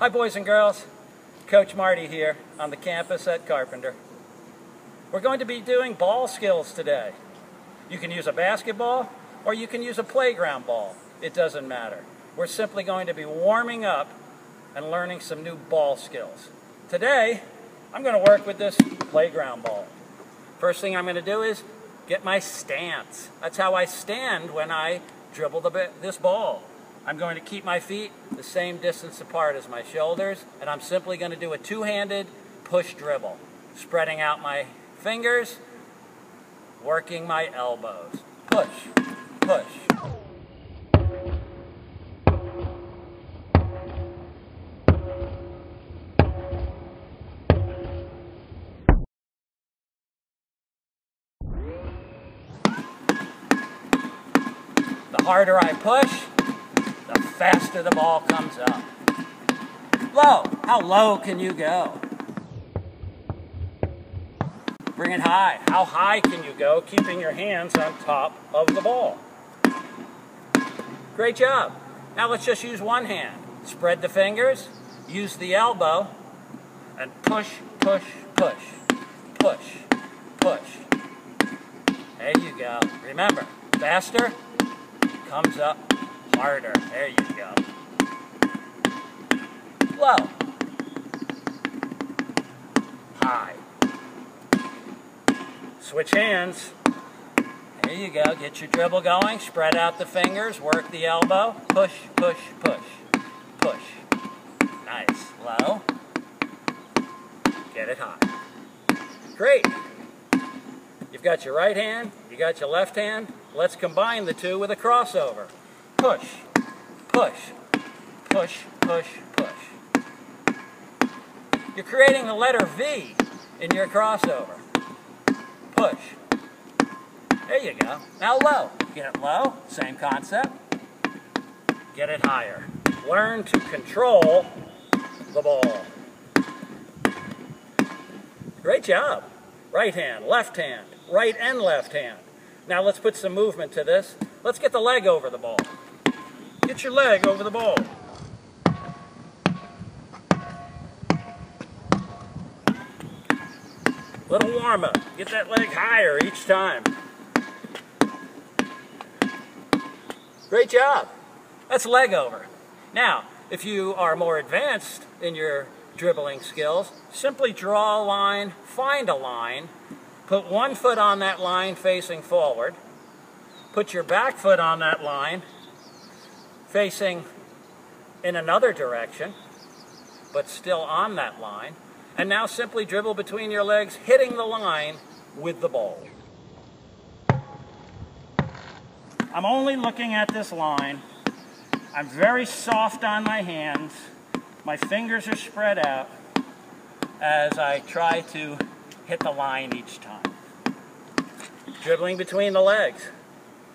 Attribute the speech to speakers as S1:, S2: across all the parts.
S1: Hi boys and girls, Coach Marty here on the campus at Carpenter. We're going to be doing ball skills today. You can use a basketball or you can use a playground ball. It doesn't matter. We're simply going to be warming up and learning some new ball skills. Today, I'm going to work with this playground ball. First thing I'm going to do is get my stance. That's how I stand when I dribble the, this ball. I'm going to keep my feet the same distance apart as my shoulders, and I'm simply going to do a two-handed push dribble, spreading out my fingers, working my elbows. Push, push. The harder I push, faster the ball comes up. Low. How low can you go? Bring it high. How high can you go keeping your hands on top of the ball? Great job. Now let's just use one hand. Spread the fingers, use the elbow, and push, push, push, push, push. There you go. Remember, faster comes up harder. There you go. Low. High. Switch hands. There you go. Get your dribble going. Spread out the fingers. Work the elbow. Push, push, push. Push. Nice. Low. Get it high. Great. You've got your right hand. You got your left hand. Let's combine the two with a crossover. Push, push, push, push, push. You're creating the letter V in your crossover. Push. There you go. Now low. Get it low. Same concept. Get it higher. Learn to control the ball. Great job. Right hand, left hand, right and left hand. Now let's put some movement to this. Let's get the leg over the ball. Get your leg over the ball. Little warm up. Get that leg higher each time. Great job. That's leg over. Now, if you are more advanced in your dribbling skills, simply draw a line, find a line, put one foot on that line facing forward, put your back foot on that line facing in another direction, but still on that line, and now simply dribble between your legs, hitting the line with the ball. I'm only looking at this line. I'm very soft on my hands. My fingers are spread out as I try to hit the line each time. Dribbling between the legs.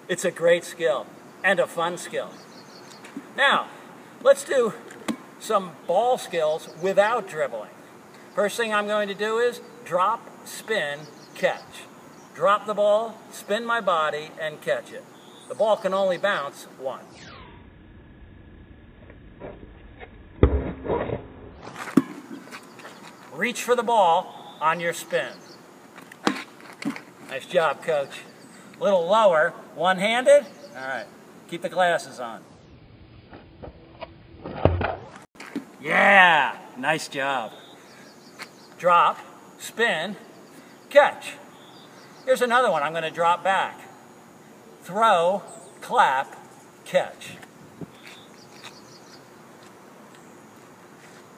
S1: It's a great skill and a fun skill. Now, let's do some ball skills without dribbling. First thing I'm going to do is drop, spin, catch. Drop the ball, spin my body, and catch it. The ball can only bounce once. Reach for the ball on your spin. Nice job, coach. A little lower, one-handed. All right, keep the glasses on. Yeah, nice job. Drop, spin, catch. Here's another one I'm going to drop back. Throw, clap, catch.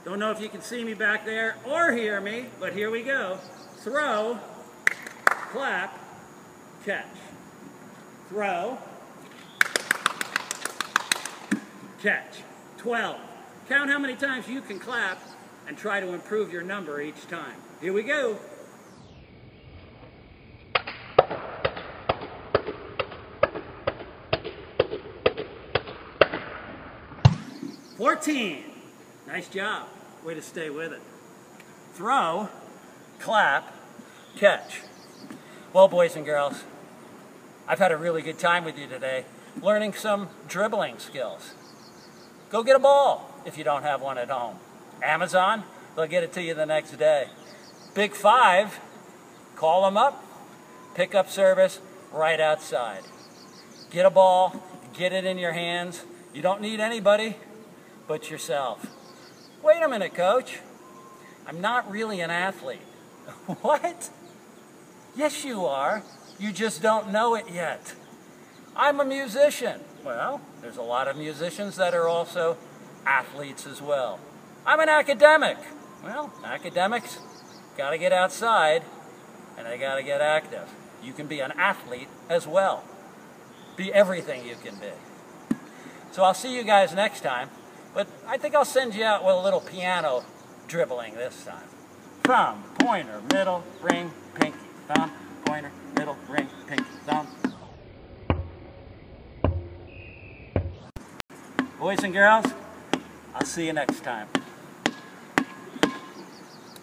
S1: Don't know if you can see me back there or hear me, but here we go. Throw, clap, catch. Throw, catch. 12. Count how many times you can clap and try to improve your number each time. Here we go. Fourteen. Nice job. Way to stay with it. Throw, clap, catch. Well, boys and girls, I've had a really good time with you today, learning some dribbling skills. Go get a ball if you don't have one at home. Amazon, they'll get it to you the next day. Big Five, call them up, pickup service right outside. Get a ball, get it in your hands. You don't need anybody but yourself. Wait a minute, coach. I'm not really an athlete. what? Yes, you are. You just don't know it yet. I'm a musician. Well, there's a lot of musicians that are also athletes as well. I'm an academic. Well, academics got to get outside and they got to get active. You can be an athlete as well. Be everything you can be. So I'll see you guys next time, but I think I'll send you out with a little piano dribbling this time. Thumb, pointer, middle, ring, pinky. Thumb, pointer, middle, ring, pinky. Thumb. Boys and girls, I'll see you next time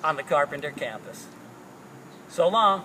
S1: on the Carpenter campus. So long.